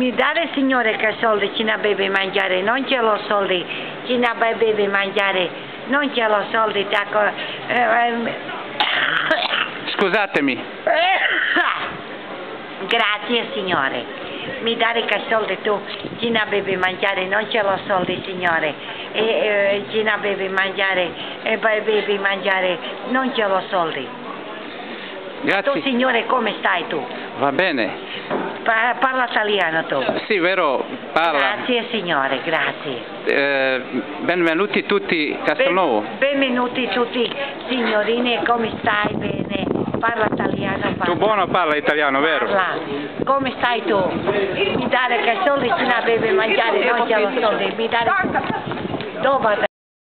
Mi dare signore che soldi ci ne bevi mangiare, non ce l'ho soldi, ci ne bevi mangiare, non ce l'ho soldi, tacco. Eh, ehm. Scusatemi. Grazie signore. Mi dare che soldi tu, ci ne bevi mangiare, non ce l'ho soldi signore, e, eh, ci ne bevi mangiare, e bevi mangiare, non ce l'ho soldi. Tu Grazie. signore come stai tu? Va bene. Pa- parla italiano tu. Sì, vero, parla. Grazie signore, grazie. Eh, benvenuti tutti Castelnuovo. Ben- benvenuti tutti signorine, come stai? Bene? Parla italiano. Parla. Tu buono parla italiano, vero? Parla. Come stai tu? Mi dare che soldi ci ne bevi mangiare, non ce l'ho soldi. Mi dare... Dove